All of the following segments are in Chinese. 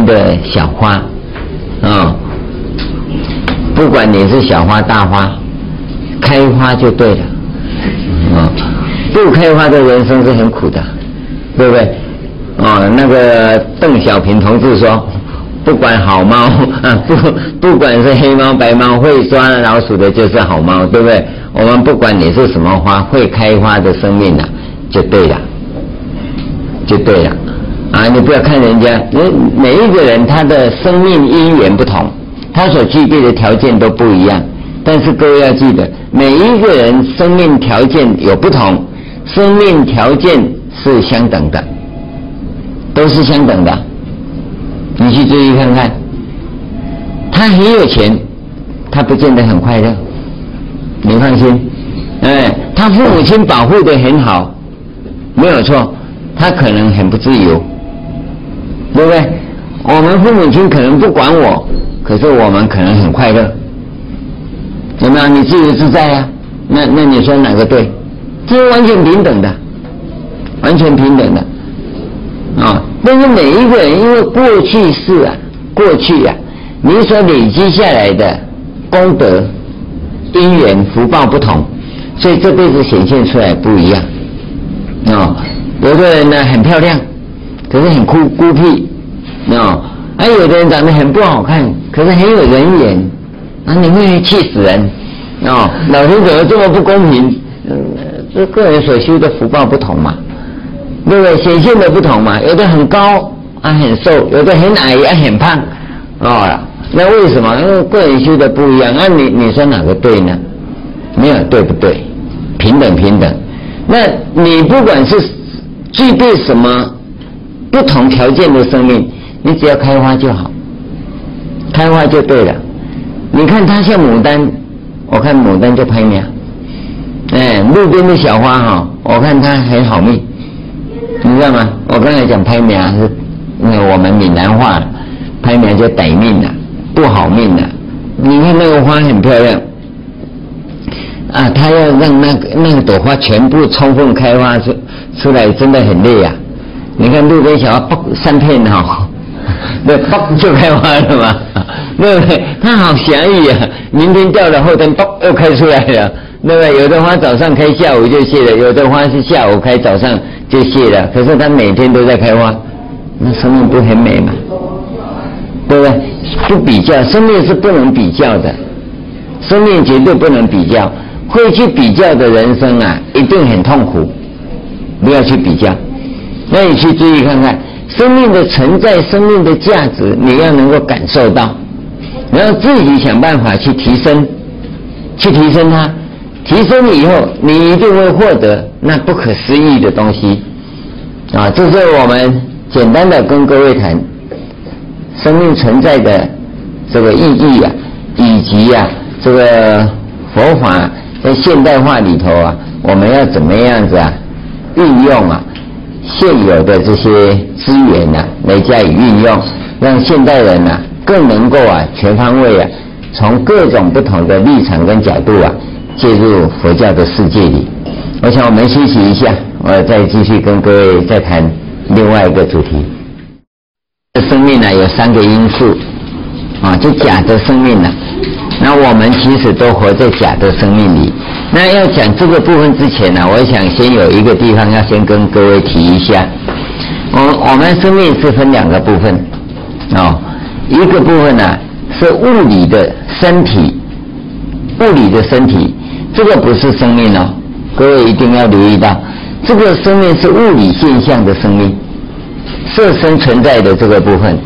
边的小花，啊，不管你是小花大花，开花就对了，啊，不开花的人生是很苦的，对不对？啊，那个邓小平同志说，不管好猫 啊，不不管是黑猫白猫，会抓老鼠的就是好猫，对不对？我们不管你是什么花，会开花的生命啊，就对了，就对了。啊，你不要看人家，每每一个人他的生命因缘不同，他所具备的条件都不一样。但是各位要记得，每一个人生命条件有不同，生命条件是相等的，都是相等的。你去注意看看，他很有钱，他不见得很快乐。你放心，哎，他父母亲保护的很好，没有错，他可能很不自由。对不对？我们父母亲可能不管我，可是我们可能很快乐，怎么样？你自由自在呀？那那你说哪个对？这是完全平等的，完全平等的啊！但是每一个人，因为过去式啊，过去呀，你所累积下来的功德、因缘、福报不同，所以这辈子显现出来不一样啊。有的人呢，很漂亮。可是很孤孤僻，啊，还有的人长得很不好看，可是很有人缘，啊，你会气死人，啊，老天怎么这么不公平？嗯，这个人所修的福报不同嘛，对不对？显现的不同嘛，有的很高啊，很瘦；有的很矮也很胖，啊，那为什么？因为个人修的不一样。那你你说哪个对呢？没有对不对？平等平等。那你不管是具备什么？不同条件的生命，你只要开花就好，开花就对了。你看它像牡丹，我看牡丹就拍苗。哎，路边的小花哈，我看它很好命，你知道吗？我刚才讲拍苗是，那我们闽南话，拍苗就歹命了，不好命了。你看那个花很漂亮，啊，它要让那个那朵花全部充分开花出出来，真的很累呀。你看路边小花爆三片哈，那嘣就开花了嘛，对不对？它好祥意啊！明天掉了，后天嘣又开出来了，对不对？有的花早上开，下午就谢了；有的花是下午开，早上就谢了。可是它每天都在开花，那生命不很美吗？对不对？不比较，生命是不能比较的，生命绝对不能比较。会去比较的人生啊，一定很痛苦。不要去比较。那你去注意看看，生命的存在，生命的价值，你要能够感受到，然后自己想办法去提升，去提升它，提升了以后，你一定会获得那不可思议的东西，啊，这是我们简单的跟各位谈生命存在的这个意义啊，以及啊，这个佛法在现代化里头啊，我们要怎么样子啊，运用啊？现有的这些资源呢，来加以运用，让现代人呢更能够啊全方位啊，从各种不同的立场跟角度啊，介入佛教的世界里。我想我们休息一下，我再继续跟各位再谈另外一个主题。生命呢有三个因素啊，就假的生命呢。那我们其实都活在假的生命里。那要讲这个部分之前呢，我想先有一个地方要先跟各位提一下。我我们生命是分两个部分，哦，一个部分呢是物理的身体，物理的身体，这个不是生命哦，各位一定要留意到，这个生命是物理现象的生命，色身存在的这个部分。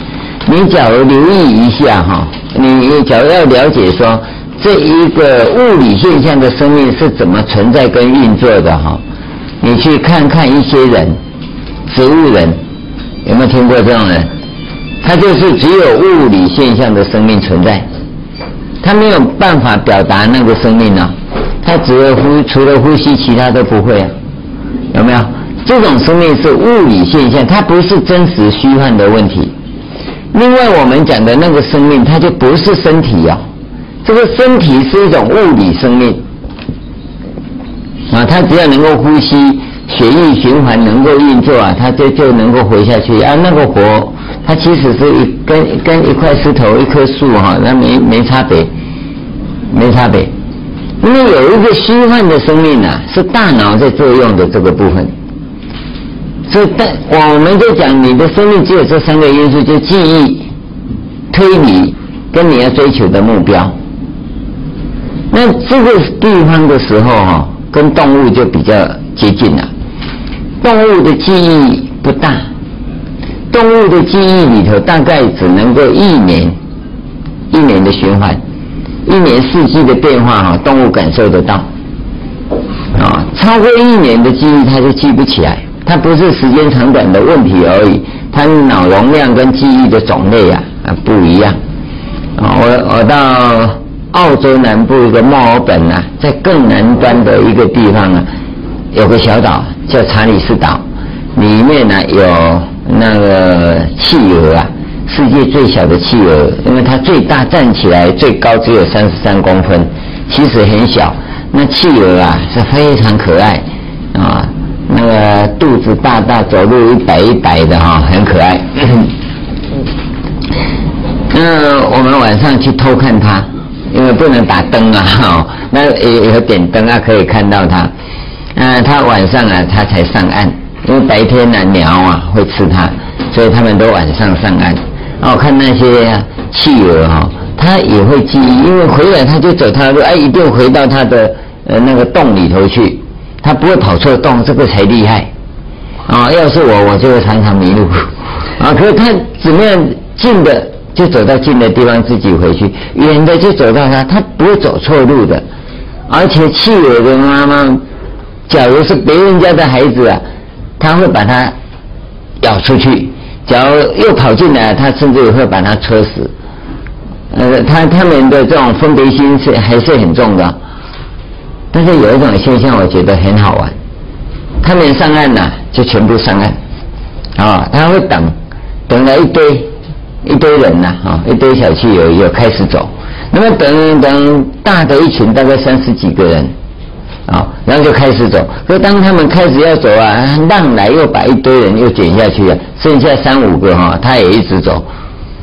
你假如留意一下哈。你假如要了解说这一个物理现象的生命是怎么存在跟运作的哈，你去看看一些人，植物人有没有听过这种人？他就是只有物理现象的生命存在，他没有办法表达那个生命呢，他只会呼除了呼吸，其他都不会啊，有没有？这种生命是物理现象，它不是真实虚幻的问题。另外，我们讲的那个生命，它就不是身体哦。这个身体是一种物理生命啊，它只要能够呼吸，血液循环能够运作啊，它就就能够活下去啊。那个活它其实是一跟跟一块石头、一棵树哈，那没没差别，没差别。因为有一个虚幻的生命啊，是大脑在作用的这个部分。所以，但我们就讲你的生命只有这三个因素，就记忆、推理跟你要追求的目标。那这个地方的时候哈，跟动物就比较接近了。动物的记忆不大，动物的记忆里头大概只能够一年一年的循环，一年四季的变化哈，动物感受得到。啊，超过一年的记忆，它就记不起来。它不是时间长短的问题而已，它脑容量跟记忆的种类啊啊不一样。啊，我我到澳洲南部一个墨尔本啊，在更南端的一个地方啊，有个小岛叫查理斯岛，里面呢有那个企鹅啊，世界最小的企鹅，因为它最大站起来最高只有三十三公分，其实很小。那企鹅啊是非常可爱啊。那个肚子大大，走路一摆一摆的哈，很可爱。那我们晚上去偷看它，因为不能打灯啊，哈，那有有点灯啊，可以看到它。嗯，它晚上啊，它才上岸，因为白天呢，鸟啊会吃它，所以他们都晚上上岸。然后看那些企鹅哈，它也会记忆，因为回来它就走它的路，哎，一定回到它的呃那个洞里头去。他不会跑错洞，这个才厉害啊！要是我，我就会常常迷路啊。可是他怎么样近的就走到近的地方自己回去，远的就走到他，他不会走错路的。而且气我的妈妈，假如是别人家的孩子啊，他会把它咬出去；假如又跑进来，他甚至也会把它戳死。呃，他他们的这种分别心是还是很重的。但是有一种现象，我觉得很好玩。他们上岸了，就全部上岸，啊，他会等，等了一堆一堆人呐，啊，一堆小汽油又开始走。那么等等大的一群，大概三十几个人，啊，然后就开始走。可当他们开始要走啊，浪来又把一堆人又卷下去了，剩下三五个哈，他也一直走。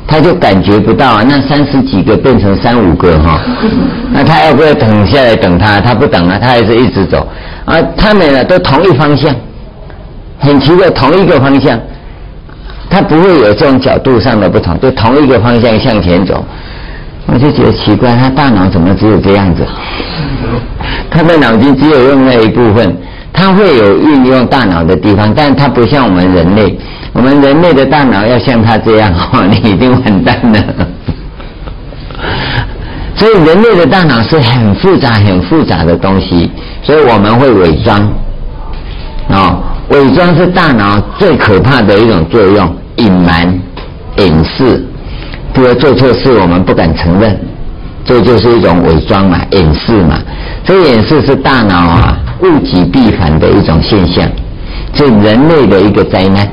他就感觉不到啊，那三十几个变成三五个哈，那他要不要等下来等他？他不等啊，他还是一直走。啊，他们呢都同一方向，很奇怪，同一个方向，他不会有这种角度上的不同，就同一个方向向前走。我就觉得奇怪，他大脑怎么只有这样子？他的脑筋只有用那一部分，他会有运用大脑的地方，但他不像我们人类。我们人类的大脑要像他这样，哦，你已经完蛋了。所以人类的大脑是很复杂、很复杂的东西，所以我们会伪装。啊，伪装是大脑最可怕的一种作用，隐瞒、掩饰。比如做错事，我们不敢承认，这就是一种伪装嘛，掩饰嘛。这掩饰是大脑啊物极必反的一种现象，是人类的一个灾难。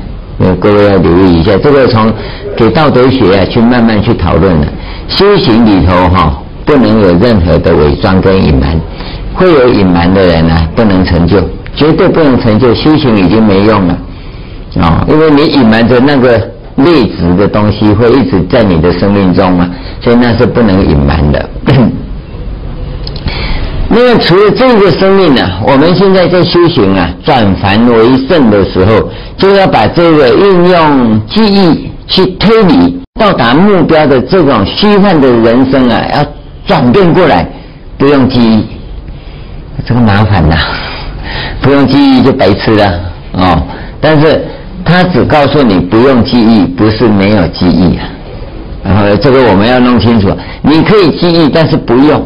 各位要留意一下，这个从给道德学啊去慢慢去讨论了。修行里头哈，不能有任何的伪装跟隐瞒，会有隐瞒的人呢，不能成就，绝对不能成就。修行已经没用了啊，因为你隐瞒着那个劣质的东西，会一直在你的生命中嘛，所以那是不能隐瞒的。那么除了这个生命呢，我们现在在修行啊，转凡为圣的时候，就要把这个运用记忆去推理到达目标的这种虚幻的人生啊，要转变过来，不用记忆，这个麻烦呐，不用记忆就白痴了哦。但是他只告诉你不用记忆，不是没有记忆啊。然后这个我们要弄清楚，你可以记忆，但是不用。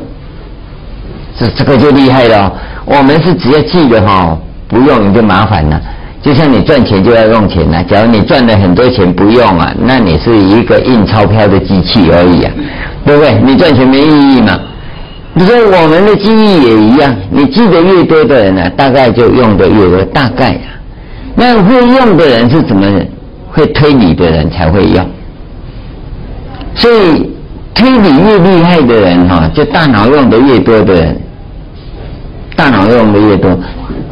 这这个就厉害了，我们是只要记得哈，不用你就麻烦了。就像你赚钱就要用钱呐，假如你赚了很多钱不用啊，那你是一个印钞票的机器而已啊，对不对？你赚钱没意义嘛。你说我们的记忆也一样，你记得越多的人呢，大概就用的越多，大概啊。那会用的人是怎么会推理的人才会用，所以推理越厉害的人哈，就大脑用的越多的人。大脑用的越多，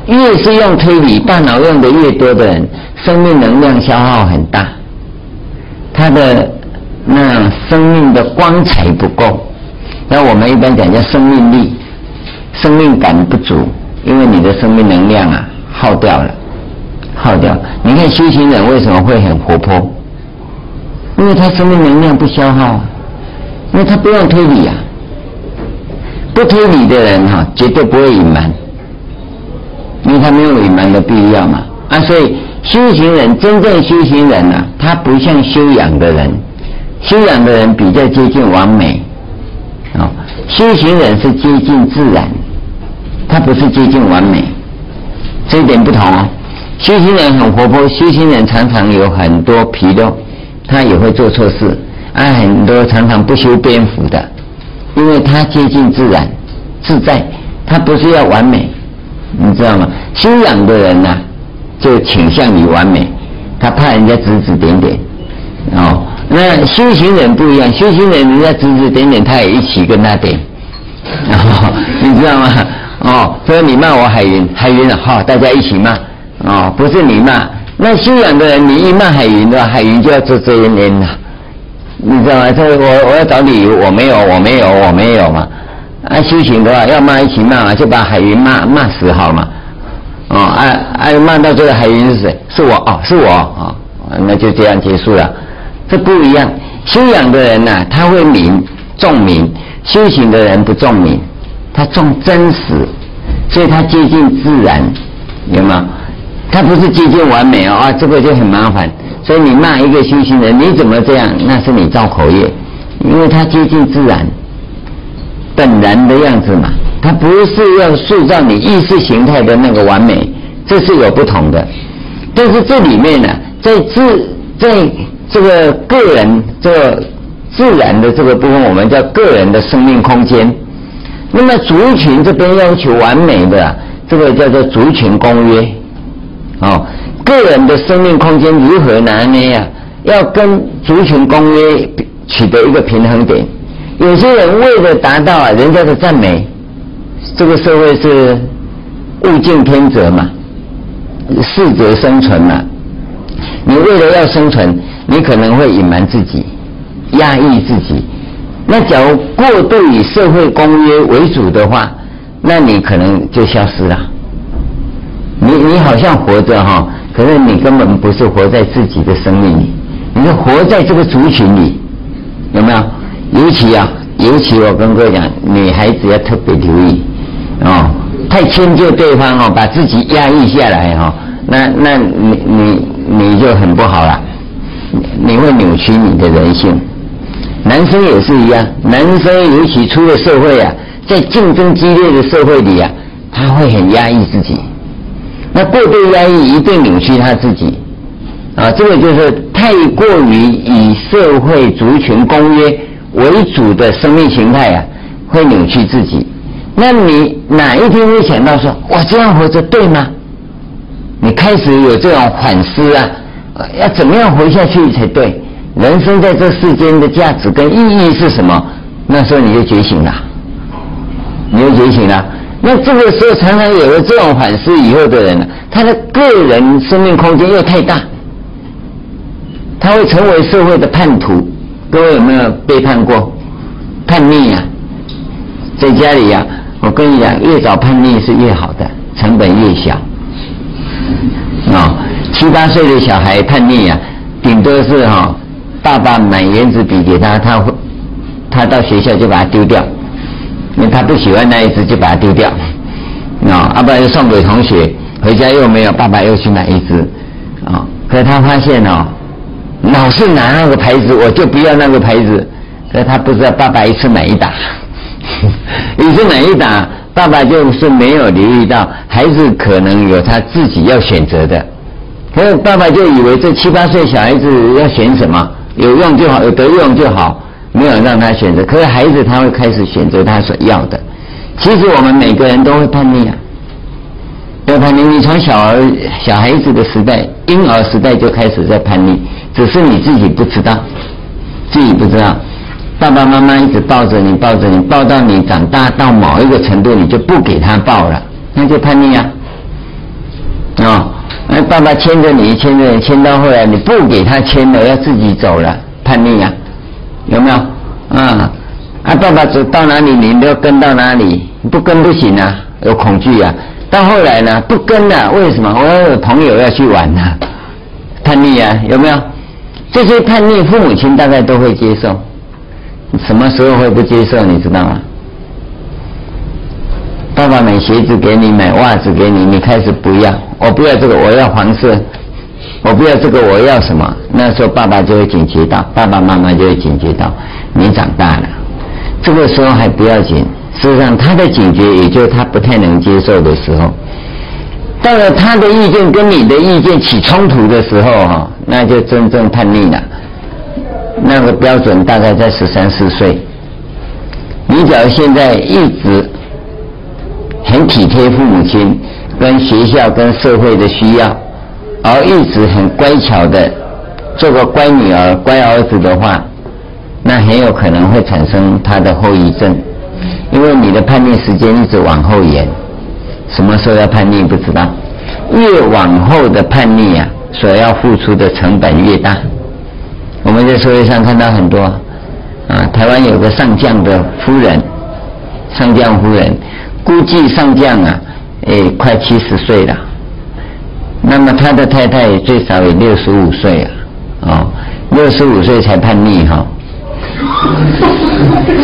越是用推理，大脑用的越多的人，生命能量消耗很大。他的那生命的光彩不够。那我们一般讲叫生命力、生命感不足，因为你的生命能量啊耗掉了，耗掉。你看修行人为什么会很活泼？因为他生命能量不消耗啊，因为他不用推理啊。不推理的人哈，绝对不会隐瞒，因为他没有隐瞒的必要嘛。啊，所以修行人真正修行人呢，他不像修养的人，修养的人比较接近完美。啊，修行人是接近自然，他不是接近完美，这一点不同哦。修行人很活泼，修行人常常有很多纰漏，他也会做错事，啊，很多常常不修边幅的，因为他接近自然自在，他不是要完美，你知道吗？修养的人呢，就倾向于完美，他怕人家指指点点，哦。那修行人不一样，修行人人家指指点点，他也一起跟他点，你知道吗？哦，所以你骂我海云，海云好，大家一起骂，哦，不是你骂。那修养的人，你一骂海云的话，海云就要遮遮掩掩的，你知道吗？这我我要找理由，我没有，我没有，我没有嘛。啊，修行的话要骂一起骂嘛，就把海云骂骂死好嘛。哦，哎哎，骂到最后海云是谁？是我哦，是我啊，那就这样结束了。这不一样，修养的人呐，他会明重明；修行的人不重明，他重真实，所以他接近自然，有吗？他不是接近完美啊，这个就很麻烦。所以你骂一个修行人，你怎么这样？那是你造口业，因为他接近自然，本然的样子嘛，他不是要塑造你意识形态的那个完美，这是有不同的。但是这里面呢，在自在。这个个人，这个自然的这个部分，我们叫个人的生命空间。那么族群这边要求完美的，这个叫做族群公约。哦，个人的生命空间如何拿捏呀？要跟族群公约取得一个平衡点。有些人为了达到啊人家的赞美，这个社会是物竞天择嘛，适者生存嘛。你为了要生存。你可能会隐瞒自己，压抑自己。那假如过度以社会公约为主的话，那你可能就消失了。你你好像活着哈，可是你根本不是活在自己的生命里，你是活在这个族群里，有没有？尤其啊，尤其我跟各位讲，女孩子要特别留意哦，太迁就对方哦，把自己压抑下来哦，那那你你你就很不好了。你会扭曲你的人性，男生也是一样，男生尤其出了社会啊，在竞争激烈的社会里啊，他会很压抑自己，那过度压抑一定扭曲他自己，啊，这个就是太过于以社会族群公约为主的生命形态啊，会扭曲自己。那你哪一天会想到说，我这样活着对吗？你开始有这种反思啊。要怎么样活下去才对？人生在这世间的价值跟意义是什么？那时候你就觉醒了，你就觉醒了。那这个时候常常有了这种反思以后的人呢，他的个人生命空间又太大，他会成为社会的叛徒。各位有没有背叛过？叛逆呀，在家里呀，我跟你讲，越早叛逆是越好的，成本越小。啊。七八岁的小孩叛逆啊，顶多是哈，爸爸买圆珠笔给他，他会他到学校就把它丢掉，因为他不喜欢那一支就把它丢掉，啊，要不然就送给同学，回家又没有，爸爸又去买一支，啊，可是他发现哦，老是拿那个牌子，我就不要那个牌子，可他不知道爸爸一次买一打，一次买一打，爸爸就是没有留意到孩子可能有他自己要选择的。可是爸爸就以为这七八岁小孩子要选什么有用就好，有得用就好，没有让他选择。可是孩子他会开始选择他所要的。其实我们每个人都会叛逆啊，要叛逆。你从小儿小孩子的时代、婴儿时代就开始在叛逆，只是你自己不知道，自己不知道。爸爸妈妈一直抱着你，抱着你，抱到你长大到某一个程度，你就不给他抱了，那就叛逆啊，啊。那，爸爸牵着你，牵着你，牵到后来你不给他牵了，要自己走了，叛逆啊，有没有？啊，啊，爸爸走到哪里，你都要跟到哪里，不跟不行啊，有恐惧啊。到后来呢，不跟了，为什么？我有朋友要去玩呢，叛逆啊，有没有？这些叛逆，父母亲大概都会接受。什么时候会不接受？你知道吗？爸爸买鞋子给你，买袜子给你，你开始不要，我不要这个，我要黄色，我不要这个，我要什么？那时候爸爸就会警觉到，爸爸妈妈就会警觉到，你长大了。这个时候还不要紧，事实上他的警觉，也就是他不太能接受的时候。到了他的意见跟你的意见起冲突的时候，哈，那就真正叛逆了。那个标准大概在十三四岁。你假如现在一直很体贴父母亲、跟学校、跟社会的需要，而一直很乖巧的做个乖女儿、乖儿子的话，那很有可能会产生他的后遗症，因为你的叛逆时间一直往后延，什么时候要叛逆不知道，越往后的叛逆啊，所要付出的成本越大。我们在社会上看到很多，啊，台湾有个上将的夫人，上将夫人，估计上将啊，诶，快七十岁了，那么他的太太最少也六十五岁啊，哦，六十五岁才叛逆哈，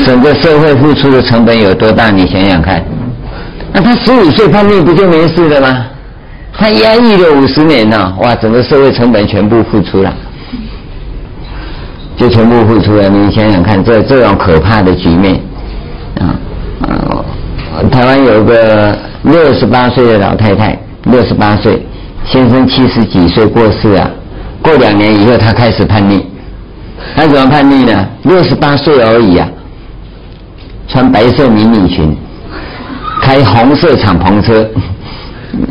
整个社会付出的成本有多大？你想想看，那他十五岁叛逆不就没事了吗？他压抑了五十年呢，哇，整个社会成本全部付出了。就全部付出了，你想想看，这这种可怕的局面，啊啊！台湾有个六十八岁的老太太，六十八岁，先生七十几岁过世啊，过两年以后她开始叛逆，她怎么叛逆呢？六十八岁而已啊，穿白色迷你裙，开红色敞篷车，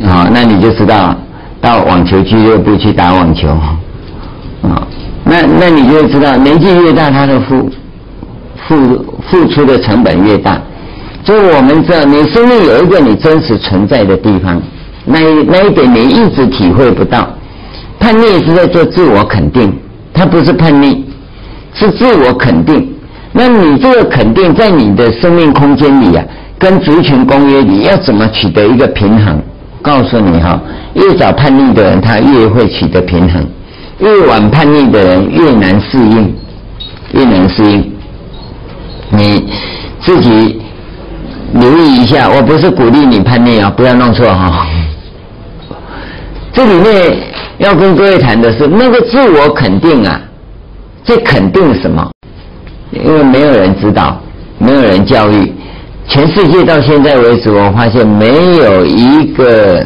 啊，那你就知道到网球俱乐部去打网球，啊。那那你就知道，年纪越大，他的付付付出的成本越大。所以我们知道，你生命有一个你真实存在的地方，那一那一点你一直体会不到。叛逆是在做自我肯定，它不是叛逆，是自我肯定。那你这个肯定在你的生命空间里啊，跟族群公约你要怎么取得一个平衡？告诉你哈，越早叛逆的人，他越会取得平衡。越晚叛逆的人越难适应，越难适应。你自己留意一下，我不是鼓励你叛逆啊，不要弄错哈。这里面要跟各位谈的是那个自我肯定啊，这肯定什么？因为没有人知道，没有人教育，全世界到现在为止，我发现没有一个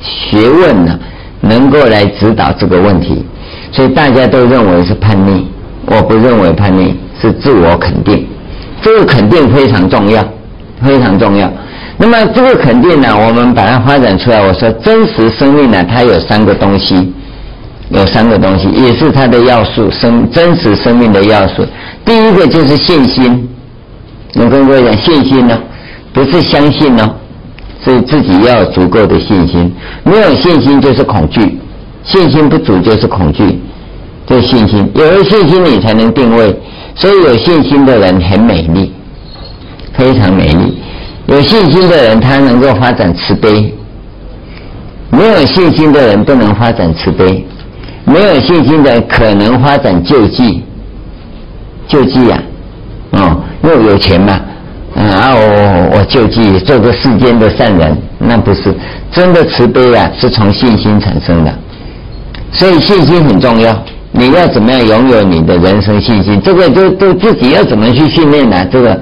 学问呢。能够来指导这个问题，所以大家都认为是叛逆，我不认为叛逆是自我肯定，这个肯定非常重要，非常重要。那么这个肯定呢，我们把它发展出来，我说真实生命呢，它有三个东西，有三个东西，也是它的要素，生真实生命的要素。第一个就是信心，我跟各位讲，信心呢，不是相信呢。所以自己要有足够的信心，没有信心就是恐惧，信心不足就是恐惧，这信心。有了信心你才能定位，所以有信心的人很美丽，非常美丽。有信心的人他能够发展慈悲，没有信心的人不能发展慈悲，没有信心的可能发展救济，救济呀，因为有钱嘛。啊，我我救济做个世间的善人，那不是真的慈悲啊，是从信心产生的。所以信心很重要，你要怎么样拥有你的人生信心？这个都都自己要怎么去训练呢？这个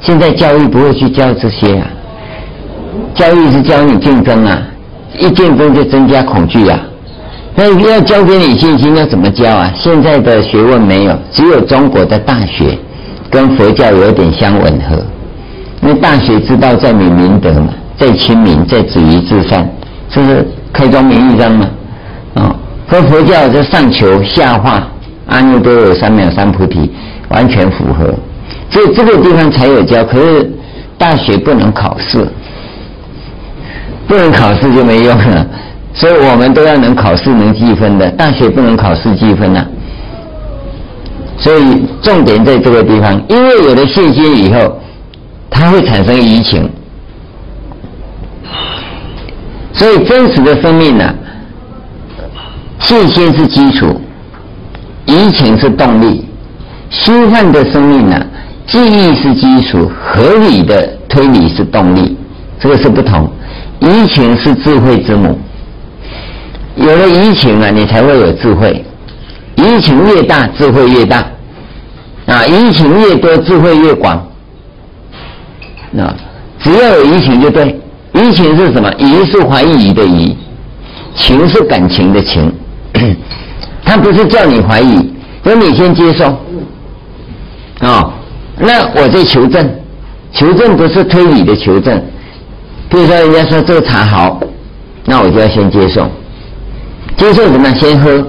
现在教育不会去教这些啊，教育是教你竞争啊，一竞争就增加恐惧啊。那要教给你信心，要怎么教啊？现在的学问没有，只有中国的大学跟佛教有点相吻合。因为大学之道在明明德嘛，在亲民，在止于至善，这是开宗明义章嘛。啊，和佛教就上求下化，阿耨多罗三藐三菩提，完全符合。所以这个地方才有教，可是大学不能考试，不能考试就没用了。所以我们都要能考试能积分的，大学不能考试积分呐。所以重点在这个地方，因为有了信心以后，它会产生移情。所以真实的生命呢，信心是基础，移情是动力；虚幻的生命呢，记忆是基础，合理的推理是动力。这个是不同。移情是智慧之母，有了移情啊，你才会有智慧。移情越大，智慧越大。啊，移情越多，智慧越广。啊只要有移情就对。移情是什么？疑是怀疑的疑，情是感情的情。他不是叫你怀疑，说你先接受。啊，那我在求证，求证不是推理的求证。比如说，人家说这个茶好，那我就要先接受。接受什么？先喝。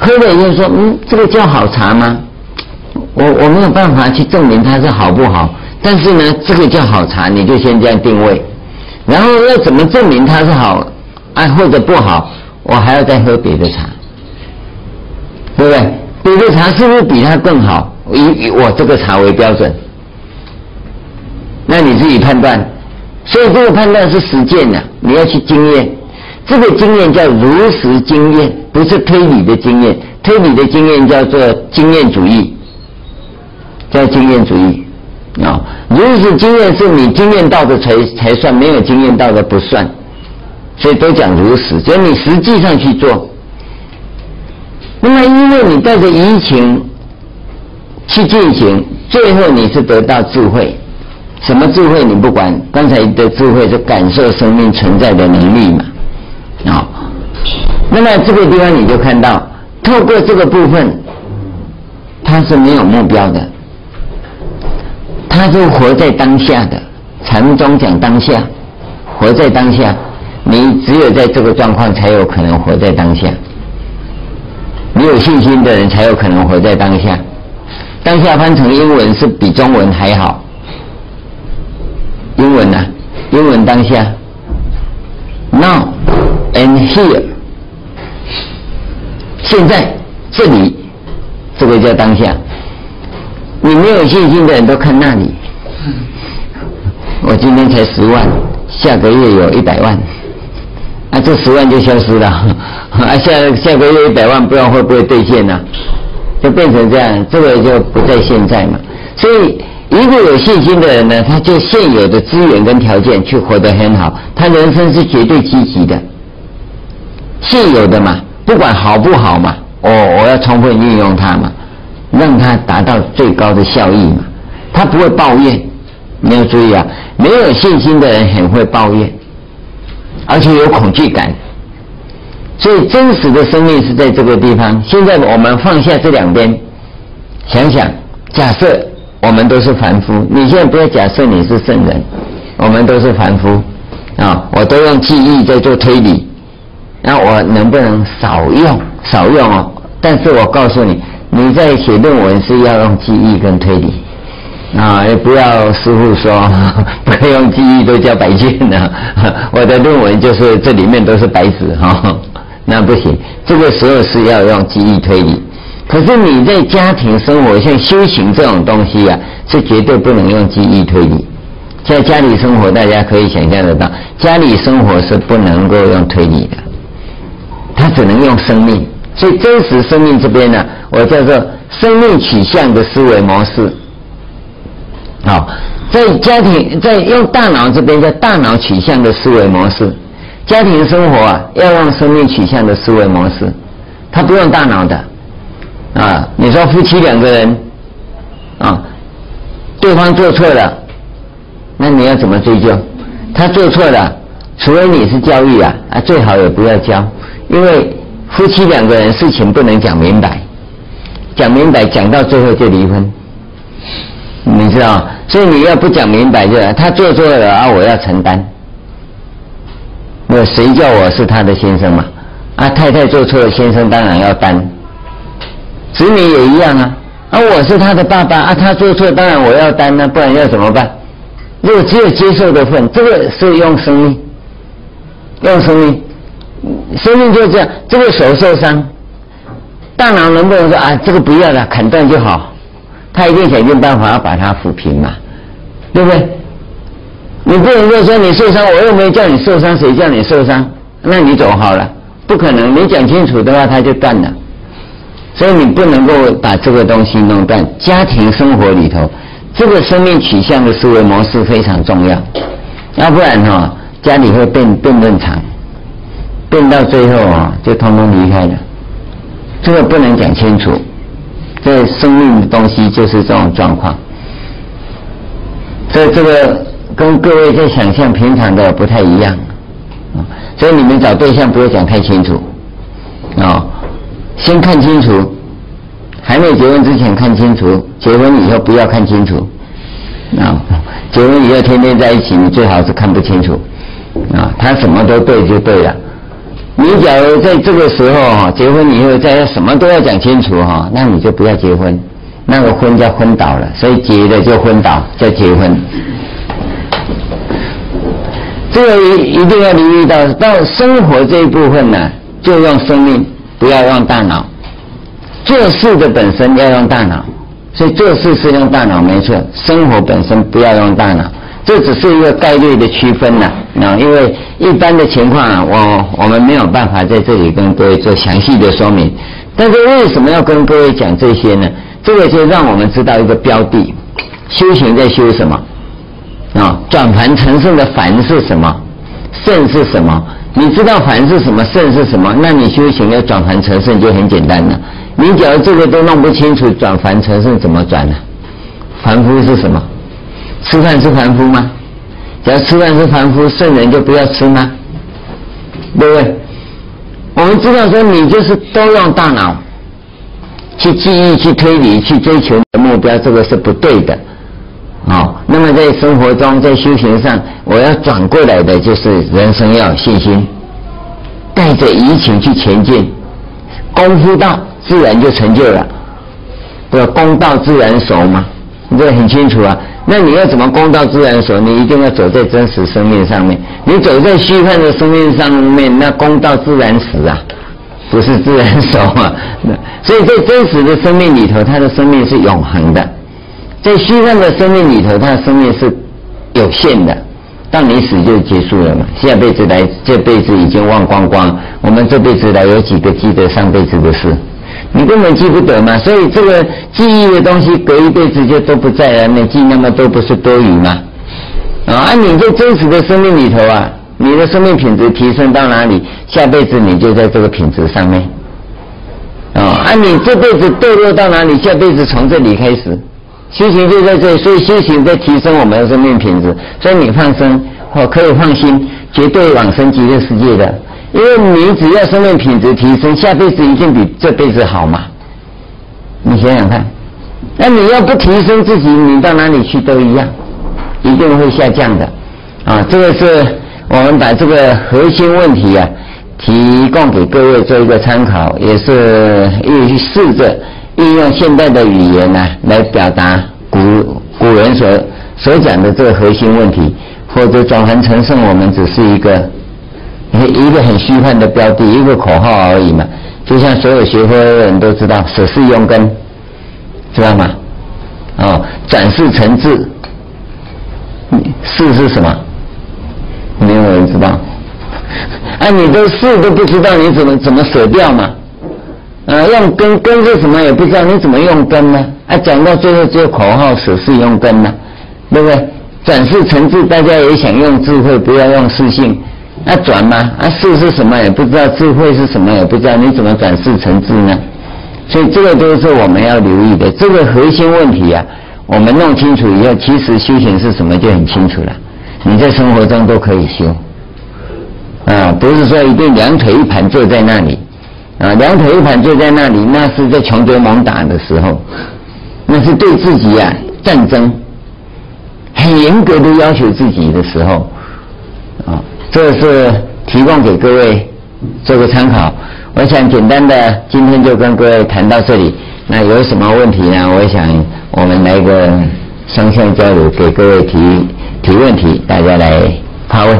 喝了以后说，嗯，这个叫好茶吗？我我没有办法去证明它是好不好。但是呢，这个叫好茶，你就先这样定位。然后要怎么证明它是好，啊或者不好？我还要再喝别的茶，对不对？别的茶是不是比它更好？以以我这个茶为标准，那你自己判断。所以这个判断是实践的，你要去经验。这个经验叫如实经验，不是推理的经验。推理的经验叫做经验主义，叫经验主义。啊，如实经验是你经验到的才才算，没有经验到的不算，所以都讲如实，就是你实际上去做。那么，因为你带着移情去进行，最后你是得到智慧。什么智慧你不管，刚才的智慧是感受生命存在的能力嘛？啊，那么这个地方你就看到，透过这个部分，他是没有目标的。他是活在当下的，禅宗讲当下，活在当下，你只有在这个状况才有可能活在当下。你有信心的人才有可能活在当下。当下翻成英文是比中文还好。英文呢？英文当下，now and here，现在这里，这个叫当下。你没有信心的人都看那里。我今天才十万，下个月有一百万，啊，这十万就消失了。啊，下下个月一百万，不知道会不会兑现呢？就变成这样，这个就不在现在嘛。所以，一个有信心的人呢，他就现有的资源跟条件去活得很好，他人生是绝对积极的。现有的嘛，不管好不好嘛，我我要充分运用它嘛。让它达到最高的效益嘛，他不会抱怨。你要注意啊，没有信心的人很会抱怨，而且有恐惧感。所以真实的生命是在这个地方。现在我们放下这两边，想想，假设我们都是凡夫，你现在不要假设你是圣人，我们都是凡夫啊，我都用记忆在做推理，那我能不能少用少用哦？但是我告诉你。你在写论文是要用记忆跟推理啊，也不要师傅说 不用记忆都叫白卷呢。我的论文就是这里面都是白纸哈，那不行。这个时候是要用记忆推理。可是你在家庭生活，像修行这种东西啊，是绝对不能用记忆推理。在家里生活，大家可以想象得到，家里生活是不能够用推理的，他只能用生命。所以真实生命这边呢？我叫做生命取向的思维模式，好，在家庭在用大脑这边叫大脑取向的思维模式，家庭生活啊要用生命取向的思维模式，他不用大脑的，啊，你说夫妻两个人，啊，对方做错了，那你要怎么追究？他做错了，除非你是教育啊，啊，最好也不要教，因为夫妻两个人事情不能讲明白。讲明白，讲到最后就离婚，你知道所以你要不讲明白，就他做错了啊，我要承担。那谁叫我是他的先生嘛？啊，太太做错了，先生当然要担。子女也一样啊，啊，我是他的爸爸啊，他做错，当然我要担呢，不然要怎么办？如果只有接受的份，这个是用生命，用生命，生命就是这样。这个手受伤。大脑能不能说啊，这个不要了，砍断就好？他一定想尽办法要把它抚平嘛，对不对？你不能够说你受伤，我又没叫你受伤，谁叫你受伤？那你走好了，不可能。你讲清楚的话，他就断了。所以你不能够把这个东西弄断。家庭生活里头，这个生命取向的思维模式非常重要，要不然哈，家里会变变论场，变到最后啊，就通通离开了。这个不能讲清楚。这生命的东西就是这种状况。所以这个跟各位在想象平常的不太一样啊。所以你们找对象不要讲太清楚，啊，先看清楚，还没结婚之前看清楚，结婚以后不要看清楚，啊，结婚以后天天在一起，你最好是看不清楚，啊，他什么都对就对了。你假如在这个时候哈，结婚以后再要什么都要讲清楚哈，那你就不要结婚，那个婚叫昏倒了，所以结的就昏倒叫结婚。这个一一定要留意到，到生活这一部分呢，就用生命，不要用大脑。做事的本身要用大脑，所以做事是用大脑没错。生活本身不要用大脑，这只是一个概率的区分呐。啊，因为一般的情况啊，我我们没有办法在这里跟各位做详细的说明。但是为什么要跟各位讲这些呢？这个就让我们知道一个标的，修行在修什么。啊，转凡成圣的凡是什么？圣是什么？你知道凡是什么，圣是什么？那你修行要转凡成圣就很简单了。你假如这个都弄不清楚，转凡成圣怎么转呢？凡夫是什么？吃饭是凡夫吗？假如吃饭是凡夫，圣人就不要吃吗？对不对？我们知道说，你就是都用大脑去记忆、去推理、去追求的目标，这个是不对的。好，那么在生活中，在修行上，我要转过来的就是人生要有信心，带着怡情去前进，功夫到，自然就成就了。对功到自然熟嘛，这很清楚啊。那你要怎么功到自然熟？你一定要走在真实生命上面。你走在虚幻的生命上面，那功到自然死啊，不是自然熟啊。所以在真实的生命里头，他的生命是永恒的。在虚幻的生命里头，他的生命是有限的，到你死就结束了嘛。下辈子来，这辈子已经忘光光。我们这辈子来，有几个记得上辈子的事？你根本记不得嘛。所以这个记忆的东西，隔一辈子就都不在了。你记那么多，不是多余吗？啊，你在真实的生命里头啊，你的生命品质提升到哪里，下辈子你就在这个品质上面。啊，啊，你这辈子堕落到哪里，下辈子从这里开始。修行就在这里，所以修行在提升我们的生命品质。所以你放生或可以放心，绝对往生极乐世界的。因为你只要生命品质提升，下辈子一定比这辈子好嘛。你想想看，那你要不提升自己，你到哪里去都一样，一定会下降的。啊，这个是我们把这个核心问题啊，提供给各位做一个参考，也是预试着。运用现代的语言呢，来表达古古人所所讲的这个核心问题，或者转凡成圣，我们只是一个一个很虚幻的标的，一个口号而已嘛。就像所有学佛的人都知道，舍事用根，知道吗？哦，转世成智，事是什么？没有人知道。啊，你都事都不知道，你怎么怎么舍掉嘛？啊，用根根是什么也不知道，你怎么用根呢？啊，讲到最后只有口号，舍是用根呢，对不对？转世成智，大家也想用智慧，不要用世性。那转吗？啊，世是什么也不知道，智慧是什么也不知道，你怎么转世成智呢？所以这个都是我们要留意的。这个核心问题啊，我们弄清楚以后，其实修行是什么就很清楚了。你在生活中都可以修，啊，不是说一定两腿一盘坐在那里。啊，两腿一盘坐在那里，那是在穷追猛打的时候，那是对自己啊战争，很严格的要求自己的时候，啊，这是提供给各位做个参考。我想简单的今天就跟各位谈到这里。那有什么问题呢？我想我们来个双向交流，给各位提提问题，大家来发问。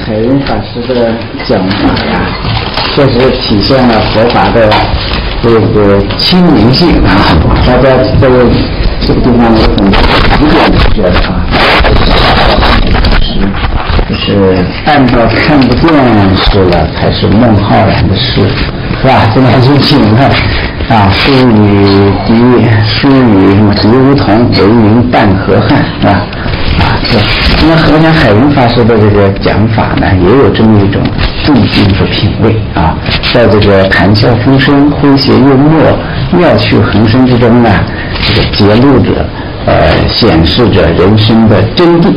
Okay 法师的讲法呀，确实体现了佛法的这个亲民性啊。大家在这个地方有很多几点觉得啊，就是按照看不见事了，才是孟浩然的事，是吧？这两句经文啊，疏与敌，疏与什么敌梧桐，为云淡河汉，是吧？啊，这那么和尚海云法师的这个讲法呢，也有这么一种动静的品味啊，在这个谈笑风生、诙谐幽默、妙趣横生之中呢，这个揭露着呃，显示着人生的真谛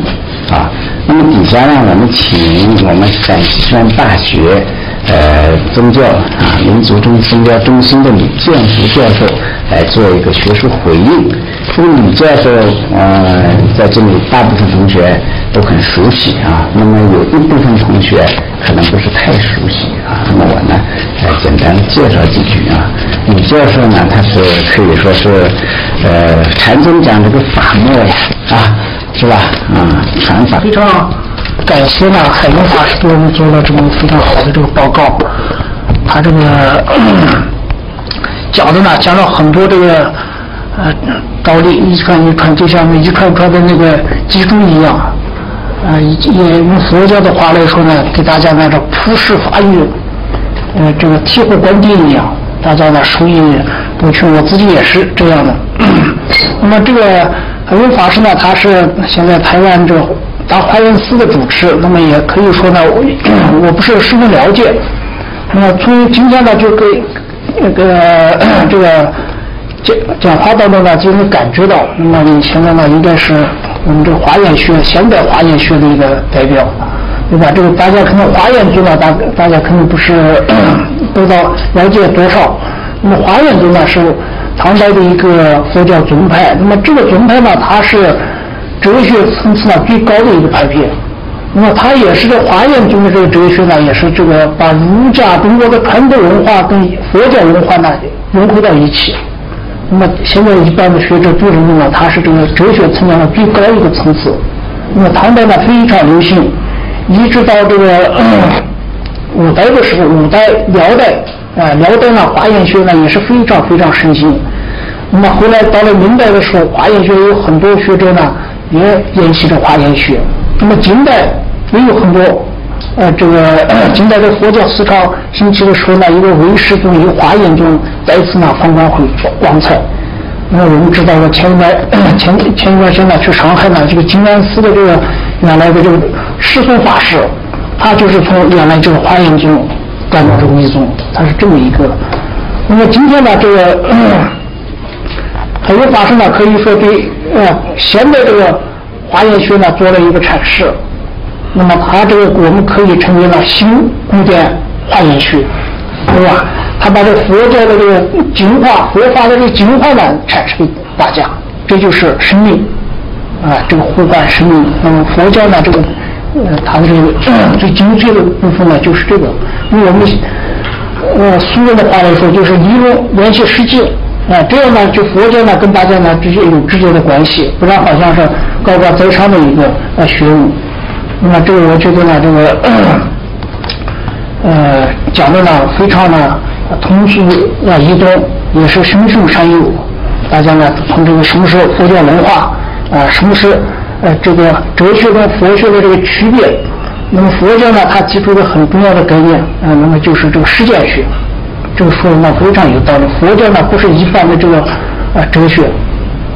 啊。那么底下呢，我们请我们陕西师范大学呃宗教啊民族中宗教中心的李建福教授来做一个学术回应。这个李教授呃在这里大部分同学都很熟悉啊，那么有一部分同学可能不是太熟悉啊。那么我呢呃简单介绍几句啊。李教授呢，他是可以说是呃禅宗讲这个法脉呀啊。是吧？啊，传法非常感谢呢，海云法师给我们做了这么非常好的这个报告。他这个 讲的呢，讲了很多这个呃道理，一串一串，就像一串串的那个记珠一样。呃，也用佛教的话来说呢，给大家呢这普世法语，呃，这个醍醐灌顶一样，大家呢受益不穷。我自己也是这样的。那么这个。海云法师呢，他是现在台湾这个大华严寺的主持，那么也可以说呢，我我不是十分了解。那么从今天呢，就给那个这个讲讲话当中呢，就能感觉到，那么你现在呢，应该是我们这个华严学现代华严学的一个代表，对吧？这个大家可能华严宗呢，大大家可能不是不知道了解多少。那么华严宗呢是。唐代的一个佛教宗派，那么这个宗派呢，它是哲学层次呢最高的一个派别。那么它也是这华严宗的这个哲学呢，也是这个把儒家中国的传统文化跟佛教文化呢融合到一起。那么现在一般的学者都认为呢，它是这个哲学层面的最高一个层次。那么唐代呢非常流行，一直到这个五代的时候，五代、辽代。啊，辽代呢，华严学呢也是非常非常盛行。那么后来到了明代的时候，华严学有很多学者呢也沿袭着华严学。那么近代也有很多，呃，这个 近代的佛教思潮兴起的时候呢，一个唯识宗、一个华严宗再次呢放光辉光彩。那么我们知道了前一段 前前一段时间呢去上海呢，这个静安寺的这个原来的这个师尊法师，他就是从原来这个华严宗。转到这个密宗，他是这么一个。那么今天呢，这个海云法师呢，可以说对呃现在这个华严学呢做了一个阐释。那么他这个我们可以称为了新古典华严学，对吧？他把这佛教的这个精华、佛法的这个精华呢阐释给大家，这就是生命啊，这个呼唤生命。那么佛教呢，这个。呃，它的这个最精粹的部分呢，就是这个。用我们呃俗人的话来说，就是理论联系实际啊，这样呢，就佛教呢跟大家呢直接有直接的关系，不然好像是高高在上的一个呃学问。那么这个我觉得呢，这个呃讲的呢非常呢通俗啊易懂，也是循循善诱。大家呢从这个什么是佛教文化啊，什么是。呃，这个哲学跟佛学的这个区别，那么佛教呢，它提出的很重要的概念，啊，那么就是这个实践学，这个说的呢非常有道理。佛教呢不是一般的这个啊哲学，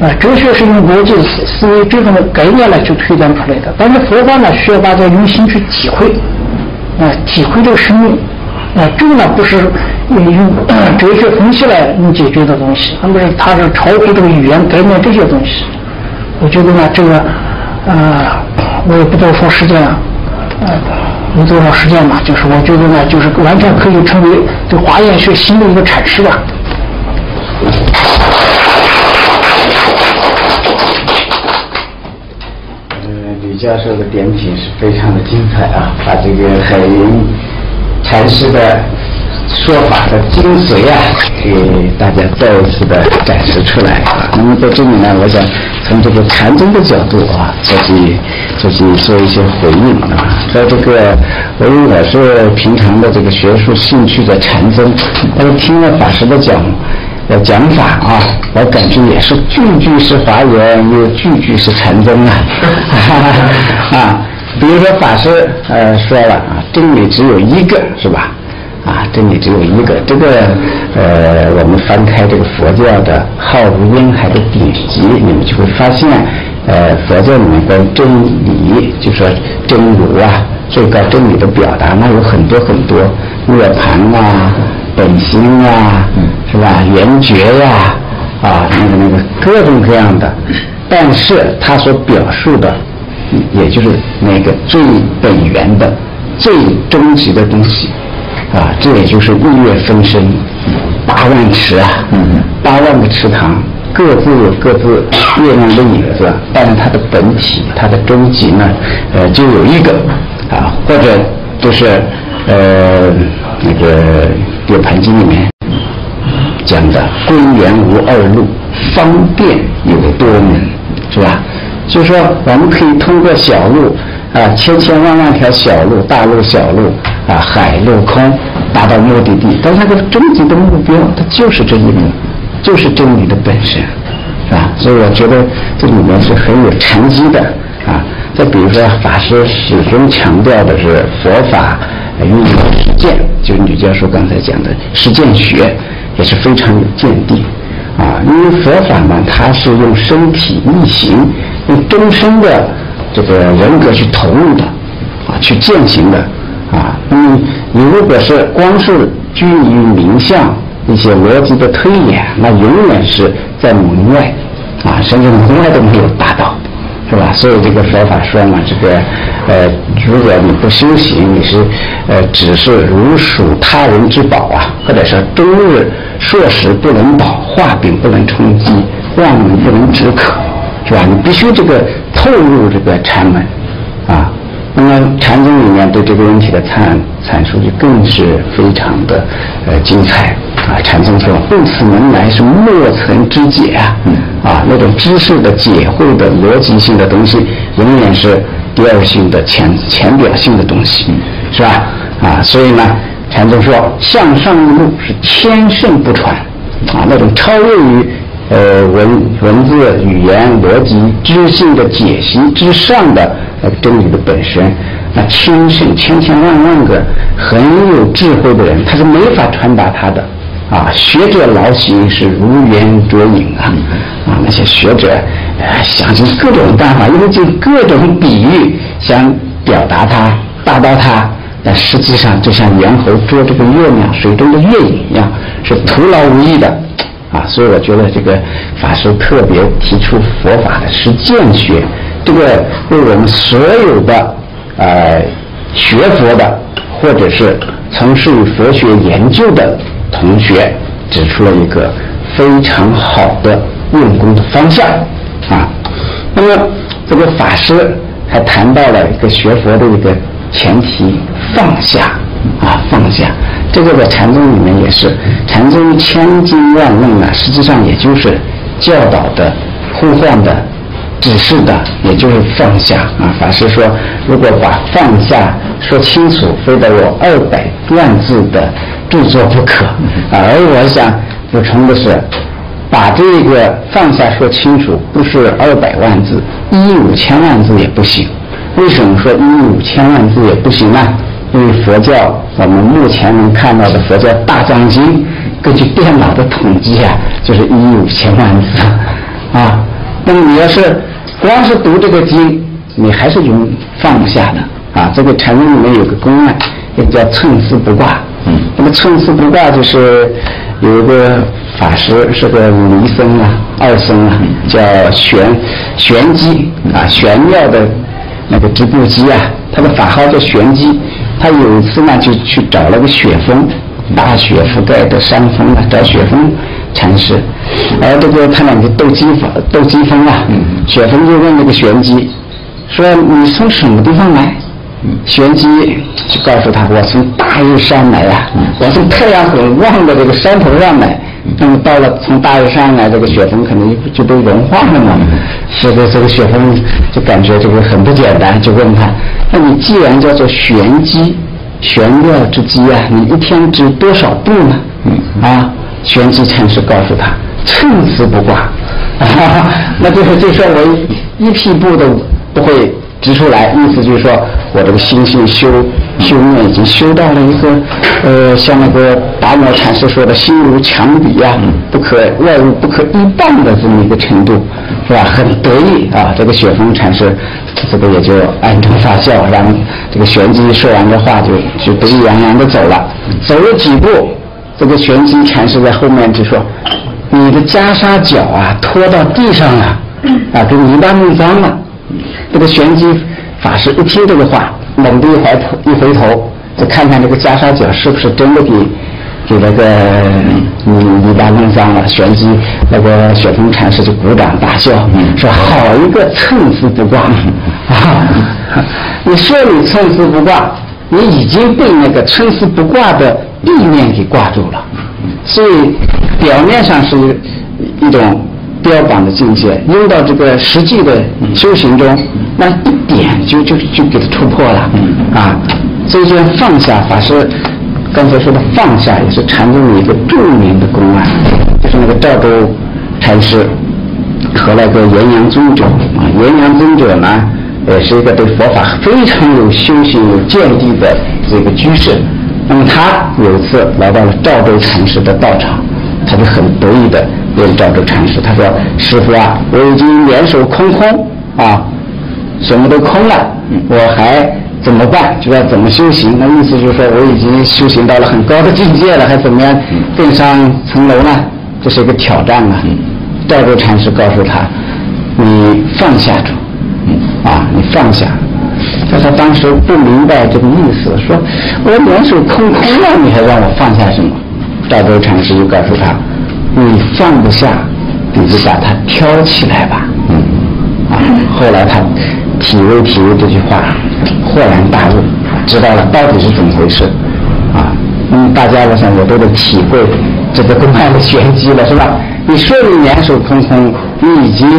啊哲学是用逻辑思思维这种的概念来去推断出来的，但是佛法呢需要大家用心去体会，啊体会这个生命，啊这个呢不是用 哲学分析来能解决的东西，那么是它是超乎这个语言概念这些东西。我觉得呢这个。呃，我也不多说时间了，呃，没多少时间嘛，就是我觉得呢，就是完全可以成为对华严学新的一个阐释吧。呃，李教授的点评是非常的精彩啊，把这个海云阐释的说法的精髓啊，给大家再一次的展示出来。那么在这里呢，我想从这个禅宗的角度啊，自己自己做一些回应啊。在这个，我因为我是平常的这个学术兴趣的禅宗，但是听了法师的讲。的讲法啊，我感觉也是句句是华严，又句句是禅宗啊。啊，比如说法师呃说了啊，真理只有一个，是吧？啊，真理只有一个。这个呃，我们翻开这个佛教的浩如烟海的典籍，你们就会发现，呃，佛教里面关于真理，就说真如啊，最高真理的表达，那有很多很多涅盘啊。本心啊，是吧？圆觉呀，啊，那个那个各种各样的，但是他所表述的，也就是那个最本源的、最终极的东西，啊，这也就是日月分身，八万池啊，八万个池塘，各自有各自月亮的影子，但是它的本体、它的终极呢，呃，就有一个，啊，或者就是呃那个。《涅盘经》里面讲的“归元无二路，方便有多门”，是吧？就是说，我们可以通过小路啊，千千万万条小路、大路、小路啊，海陆空，达到目的地。但那个终极的目标，它就是这一路，就是真理的本身，是吧？所以我觉得这里面是很有禅机的啊。再比如说，法师始终强调的是佛法。运用实践，就是女教授刚才讲的实践学，也是非常有见地啊。因为佛法嘛，它是用身体力行，用终身的这个人格去投入的啊，去践行的啊。你你如果是光是拘泥于名相一些逻辑的推演，那永远是在门外啊，甚至门外都没有达到。是吧？所以这个佛法说嘛，这个呃，如果你不修行，你是呃，只是如数他人之宝啊，或者说终日硕食不能饱，画饼不能充饥，望门不能止渴，是吧？你必须这个透入这个禅门啊。那么禅宗里面对这个问题的阐阐述就更是非常的呃精彩啊。禅宗说：“悟此门来是莫曾之解啊，啊，那种知识的解惑的逻辑性的东西，永远是第二性的浅浅表性的东西，是吧？啊，所以呢，禅宗说向上一路是千圣不传啊，那种超越于呃文文字语言逻辑知性的解析之上的。”真理的本身，那千圣千千万万个很有智慧的人，他是没法传达他的啊。学者劳形是如圆捉影啊啊！那些学者想尽各种办法，用尽各种比喻想表达他、达到他，但实际上就像猿猴捉这个月亮水中的月影一样，是徒劳无益的所以我觉得这个法师特别提出佛法的实践学。这个为我们所有的呃学佛的或者是从事于佛学研究的同学指出了一个非常好的用功的方向啊。那么这个法师还谈到了一个学佛的一个前提：放下啊，放下。这个在禅宗里面也是，禅宗千经万论啊，实际上也就是教导的、呼唤的。指示的，也就是放下啊。法师说，如果把放下说清楚，非得有二百万字的著作不可啊。而我想补充的是，把这个放下说清楚，不是二百万字，一亿五千万字也不行。为什么说一亿五千万字也不行呢？因为佛教我们目前能看到的佛教大藏经，根据电脑的统计啊，就是一亿五千万字啊。那么你要是光是读这个经，你还是容放不下的啊。这个禅宗里面有个公案，也叫寸丝不挂。嗯。那么寸丝不挂就是有一个法师是个尼僧啊，二僧啊，叫玄玄机啊，玄妙的那个织布机啊，他的法号叫玄机。他有一次呢，就去找了个雪峰，大雪覆盖的山峰啊，找雪峰。禅师，哎这个他两个斗鸡峰，斗鸡峰啊。雪峰就问那个玄机，说：“你从什么地方来？玄机就告诉他：“我从大日山来呀，我从太阳很旺的这个山头上来。那么到了从大日山来，这个雪峰可能就被融化了嘛。这个这个雪峰就感觉这个很不简单，就问他：那你既然叫做玄机，玄妙之机啊，你一天值多少步呢？啊，玄机禅师告诉他：寸丝不挂。那就是就说我一匹布都不会。”织出来，意思就是说我这个心性修修念已经修到了一个，呃，像那个达摩禅师说的“心如强笔啊，不可外物不可一傍”的这么一个程度，是吧？很得意啊！这个雪峰禅师，这个也就暗中发笑，然后这个玄机说完这话就就得意洋洋的走了。走了几步，这个玄机禅师在后面就说：“你的袈裟脚啊，拖到地上了，啊，给泥巴弄脏了。”这个玄机法师一听这个话，猛地一回头，一回头就看看这个袈裟角是不是真的给给那个嗯泥巴弄脏了。玄机那个雪峰禅师就鼓掌大笑，说：“好一个寸丝不挂啊！你说你寸丝不挂，你已经被那个寸丝不挂的地面给挂住了。所以表面上是一种。”标榜的境界，用到这个实际的修行中，那一点就就就给它突破了啊！所以就放下法师刚才说的放下，也是禅宗的一个著名的公案，就是那个赵州禅师和那个元阳宗者啊。元阳宗者呢，也是一个对佛法非常有修行、有见地的这个居士。那么他有一次来到了赵州禅师的道场，他就很得意的。问赵州禅师，他说：“师傅啊，我已经两手空空啊，什么都空了，我还怎么办？就要怎么修行？那意思就是说，我已经修行到了很高的境界了，还怎么样更上层楼呢？这是一个挑战啊！”赵州禅师告诉他：“你放下住，啊，你放下。”但他当时不明白这个意思，说：“我两手空空了，你还让我放下什么？”赵州禅师就告诉他。你放不下，你就把它挑起来吧。嗯，啊，后来他体会体会这句话，豁然大悟，知道了到底是怎么回事。啊，那么大家我想也都得体会这个公案的玄机了，是吧？你说你两手空空，你已经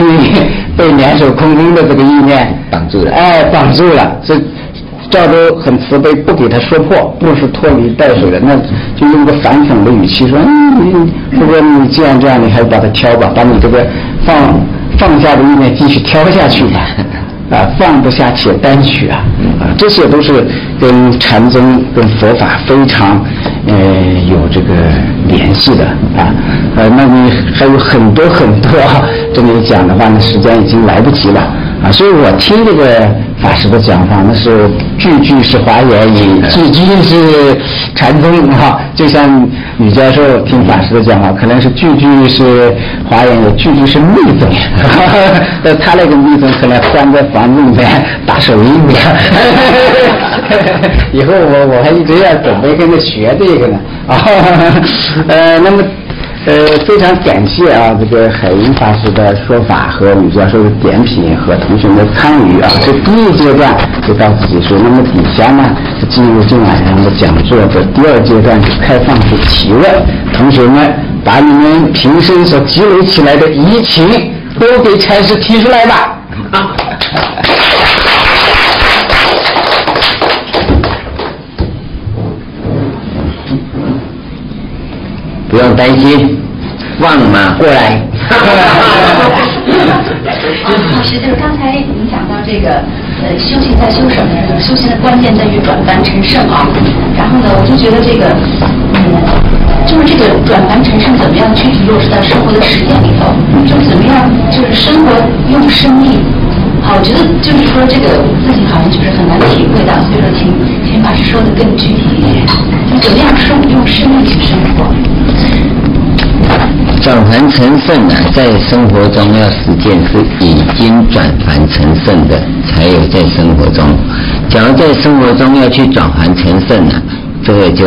被两手空空的这个意念绑住了。哎，绑住了，这。赵州很慈悲，不给他说破，不是拖泥带水的，那就用个反讽的语气说：“嗯，如果你既然这样，你还是把它挑吧，把你这个放放下的意念继续挑下去吧。”啊，放不下且单取啊，啊，这些都是跟禅宗、跟佛法非常呃有这个联系的啊。呃，那你还有很多很多啊这么一讲的话，呢时间已经来不及了。啊，所以我听这个法师的讲法，那是句句是华严，语句句是禅宗啊。就像女教授听法师的讲法，可能是句句是华严，有句句是密宗。那他那个密宗可能关在房子里面打手印的。以后我我还一直要准备跟他学这个呢。啊，呃，那么。呃，非常感谢啊，这个海英法师的说法和吕教授的点评和同学们的参与啊。这第一阶段就到此结束。那么底下呢，是进入今晚上的讲座的第二阶段，就开放式提问。同学们把你们平生所积累起来的疑情都给禅师提出来吧。不用担心，望马过来。老师，就是刚才您讲到这个，呃，修行在修什么？呢？修行的关键在于转凡成圣啊。然后呢，我就觉得这个，嗯，就是这个转凡成圣怎么样具体落实到生活的实践里头？就怎么样，就是生活用生命。好，我觉得就是说这个自己好像就是很难体会到，所以说请请法师说的更具体一点，就怎么样生用生命去生活。转凡成圣啊，在生活中要实践是已经转凡成圣的，才有在生活中。假如在生活中要去转凡成圣呢，这个就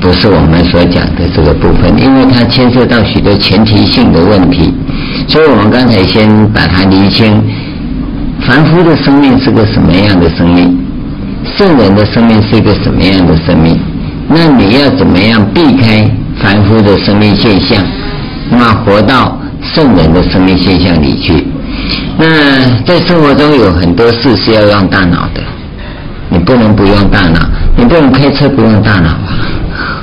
不是我们所讲的这个部分，因为它牵涉到许多前提性的问题。所以我们刚才先把它厘清，凡夫的生命是个什么样的生命？圣人的生命是一个什么样的生命？那你要怎么样避开凡夫的生命现象，那活到圣人的生命现象里去？那在生活中有很多事是要用大脑的，你不能不用大脑，你不能开车不用大脑啊！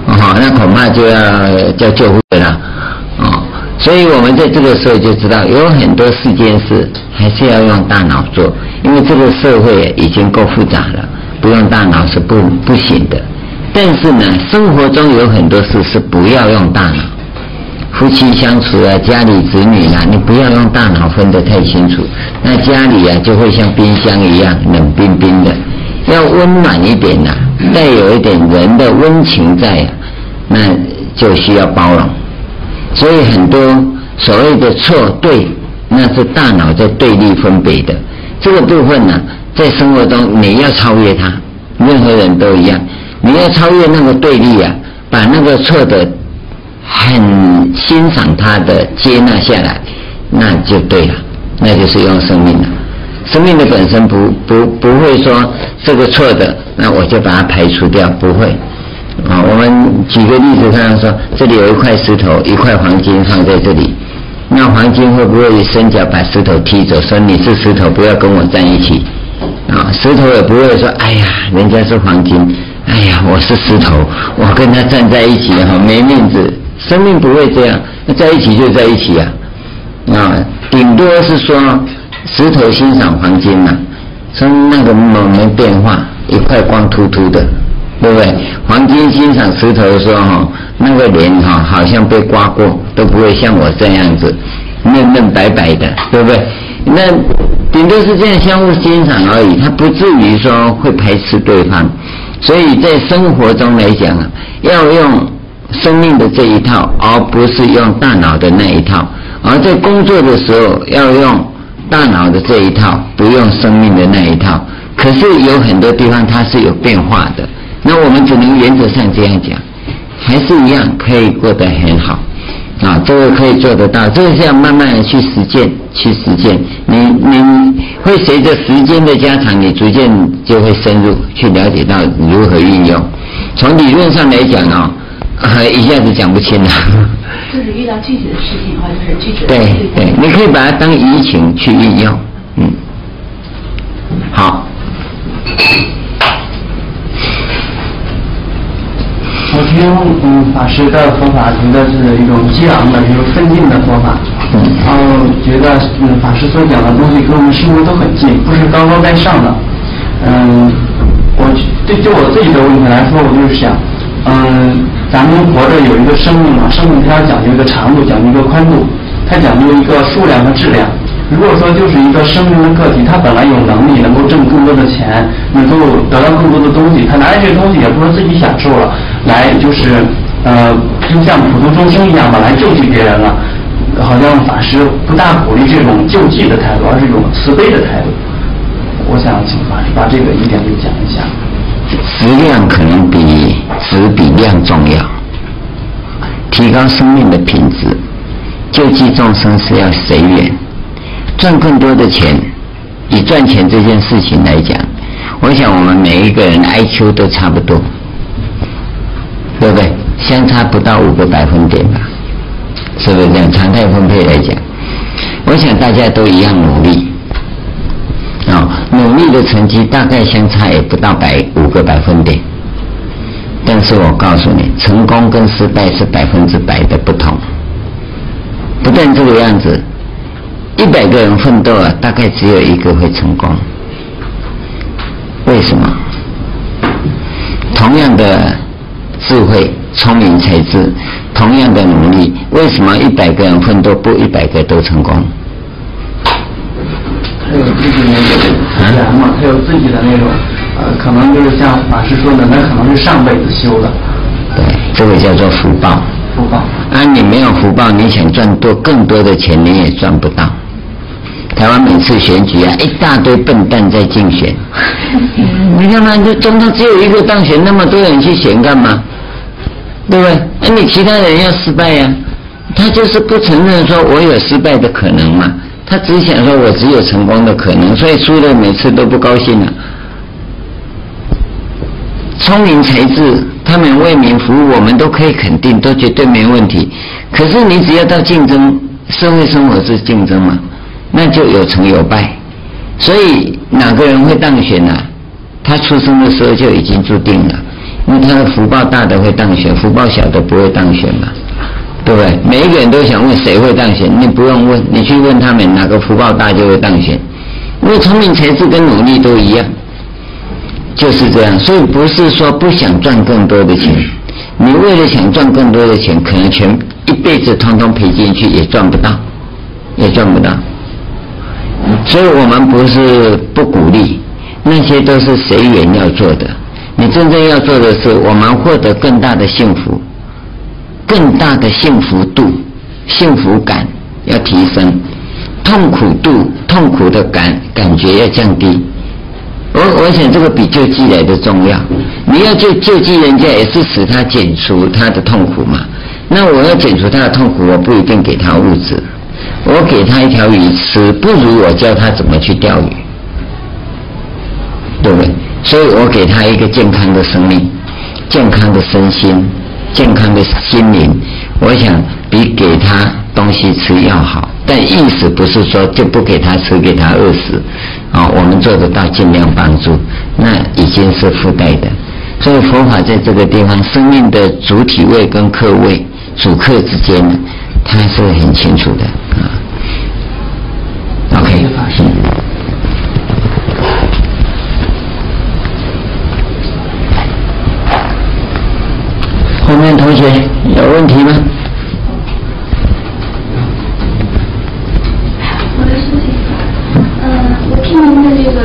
哦，那恐怕就要叫救护车了，所以我们在这个时候就知道，有很多事件事还是要用大脑做，因为这个社会已经够复杂了，不用大脑是不不行的。但是呢，生活中有很多事是不要用大脑，夫妻相处啊，家里子女啊，你不要用大脑分得太清楚，那家里啊就会像冰箱一样冷冰冰的，要温暖一点呐，带有一点人的温情在，那就需要包容。所以很多所谓的错对，那是大脑在对立分别的这个部分呢，在生活中你要超越它，任何人都一样。你要超越那个对立啊，把那个错的很欣赏他的接纳下来，那就对了，那就是用生命了。生命的本身不不不会说这个错的，那我就把它排除掉，不会。啊，我们举个例子，看说这里有一块石头，一块黄金放在这里，那黄金会不会伸脚把石头踢走，说你是石头，不要跟我站一起？啊，石头也不会说，哎呀，人家是黄金。哎呀，我是石头，我跟他站在一起哈，没面子。生命不会这样，那在一起就在一起啊，啊，顶多是说石头欣赏黄金嘛，说那个某年变化，一块光秃秃的，对不对？黄金欣赏石头的时候哈，那个脸哈好像被刮过，都不会像我这样子嫩嫩白白的，对不对？那顶多是这样相互欣赏而已，他不至于说会排斥对方。所以在生活中来讲啊，要用生命的这一套，而不是用大脑的那一套；而在工作的时候要用大脑的这一套，不用生命的那一套。可是有很多地方它是有变化的，那我们只能原则上这样讲，还是一样可以过得很好。啊，这个可以做得到，这个是要慢慢的去实践，去实践。你你会随着时间的加长，你逐渐就会深入去了解到如何运用。从理论上来讲啊，一下子讲不清了。就是遇到具体的事情的话，就是具体的。对对，你可以把它当移情去运用，嗯。好。听嗯法师的佛法，觉得是一种激昂的、一种奋进的佛法。然后觉得嗯法师所讲的东西跟我们生活都很近，不是高高在上的。嗯，我对就我自己的问题来说，我就是想，嗯，咱们活着有一个生命嘛，生命它要讲究一个长度，讲究一个宽度，它讲究一个数量和质量。如果说就是一个生命的个体，他本来有能力能够挣更多的钱，能够得到更多的东西，他拿着这些东西也不是自己享受了，来就是呃，就像普通众生一样吧，来救济别人了。好像法师不大鼓励这种救济的态度，而是一种慈悲的态度。我想请法师把这个一点给讲一下。质量可能比质比量重要，提高生命的品质，救济众生是要随缘。赚更多的钱，以赚钱这件事情来讲，我想我们每一个人的 IQ 都差不多，对不对？相差不到五个百分点吧，是不是这样？常态分配来讲，我想大家都一样努力，啊，努力的成绩大概相差也不到百五个百分点，但是我告诉你，成功跟失败是百分之百的不同，不但这个样子。一百个人奋斗啊，大概只有一个会成功。为什么？同样的智慧、聪明才智，同样的努力，为什么一百个人奋斗不一百个都成功？他有自己的那种嘛，他有自己的那种，呃，可能就是像法师说的，那可能是上辈子修的。对，这个叫做福报。福报。啊，你没有福报，你想赚多更多的钱，你也赚不到。台湾每次选举啊，一大堆笨蛋在竞选。你看嘛，就总统只有一个当选，那么多人去选干嘛？对不对？那你其他人要失败呀？他就是不承认说我有失败的可能嘛，他只想说我只有成功的可能，所以输了每次都不高兴了。聪明才智，他们为民服务，我们都可以肯定，都绝对没问题。可是你只要到竞争，社会生活是竞争嘛，那就有成有败。所以哪个人会当选呢、他出生的时候就已经注定了，因为他的福报大的会当选，福报小的不会当选嘛，对不对？每一个人都想问谁会当选，你不用问，你去问他们哪个福报大就会当选，因为聪明才智跟努力都一样，就是这样。所以不是说不想赚更多的钱，你为了想赚更多的钱，可能全一辈子通通赔进去也赚不到，也赚不到。所以我们不是不鼓励，那些都是随缘要做的。你真正要做的是，我们获得更大的幸福，更大的幸福度、幸福感要提升，痛苦度、痛苦的感感觉要降低。我我想这个比救济来的重要。你要救救济人家，也是使他减除他的痛苦嘛。那我要减除他的痛苦，我不一定给他物质。我给他一条鱼吃，不如我教他怎么去钓鱼，对不对？所以我给他一个健康的生命、健康的身心、健康的心灵，我想比给他东西吃要好。但意思不是说就不给他吃，给他饿死，啊，我们做得到尽量帮助，那已经是附带的。所以佛法在这个地方，生命的主体位跟客位、主客之间呢，他是很清楚的啊。OK，嗯。后面同学有问题吗？我的事情，嗯，我听您的这个，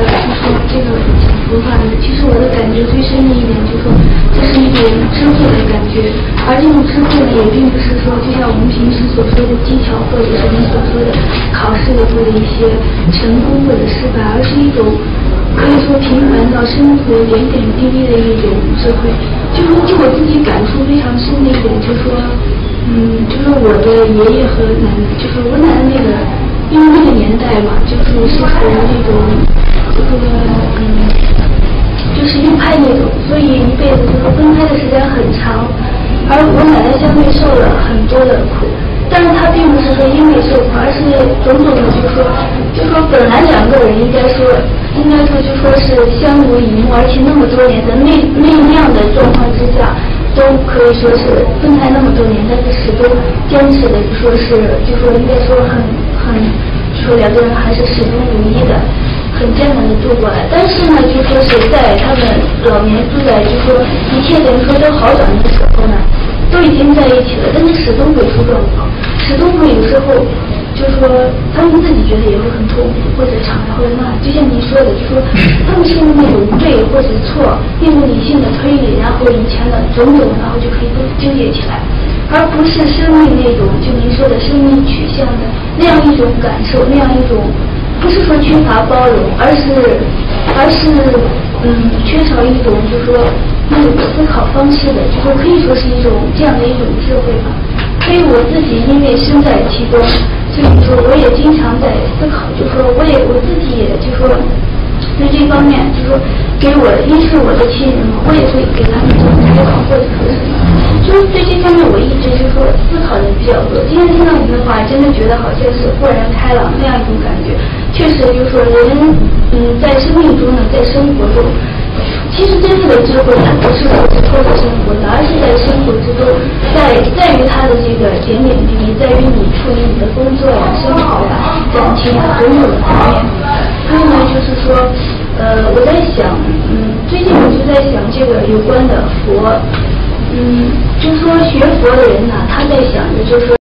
我的感觉最深的一点，就是说这是一种智慧的感觉，而这种智慧呢，也并不是说，就像我们平时所说的技巧，或者是你所说的考试里头的一些成功或者失败，而是一种可以说平凡到生活点点滴滴的一种智慧。就说就我自己感触非常深的一点，就是说，嗯，就是我的爷爷和奶奶，就是我奶奶那个。因为那个年代嘛，就是是属于那种，就是嗯，就是硬派那种，所以一辈子就是分开的时间很长。而我奶奶相对受了很多的苦，但是她并不是说因为受苦，而是种种的，就说，就说本来两个人应该说，应该说就说是相濡以沫，而且那么多年的那那样的状况之下。都可以说是分开那么多年，但是始终坚持的，就说是，就说应该说很很，就说两个人还是始终如一的，很艰难的度过来。但是呢，就说是在他们老年住在，就说一切等于说都好转的时候呢，都已经在一起了，但是始终会出状况，始终会有时候。就说他们自己觉得也会很痛苦，或者吵呀，或者骂，就像您说的，就说 他们是用那种对或者错，用理性的推理，然后以前的种种，然后就可以都纠结起来，而不是生命那种就您说的生命取向的那样一种感受，那样一种不是说缺乏包容，而是而是嗯缺少一种就是说那种思考方式的，就说可以说是一种这样的一种智慧吧。所以我自己因为身在其中。所以说，我也经常在思考，就是说我也我自己也就说在这方面，就是说给我一是我的亲人嘛，我也会给他们做思考或者说什么，就是对这方面我一直就说思考的比较多。今天听到您的话，真的觉得好像是豁然开朗那样一种感觉。确实，就是说人嗯在生命中呢，在生活中。其实真正的智慧，它不是说是脱离生活，而是在生活之中，在在于它的这个点点滴滴，在于你处理你的工作呀、生活呀、感情啊种种的方面。还有呢，就是说，呃，我在想，嗯，最近我就在想这个有关的佛，嗯，就是说学佛的人呢，他在想着就是说。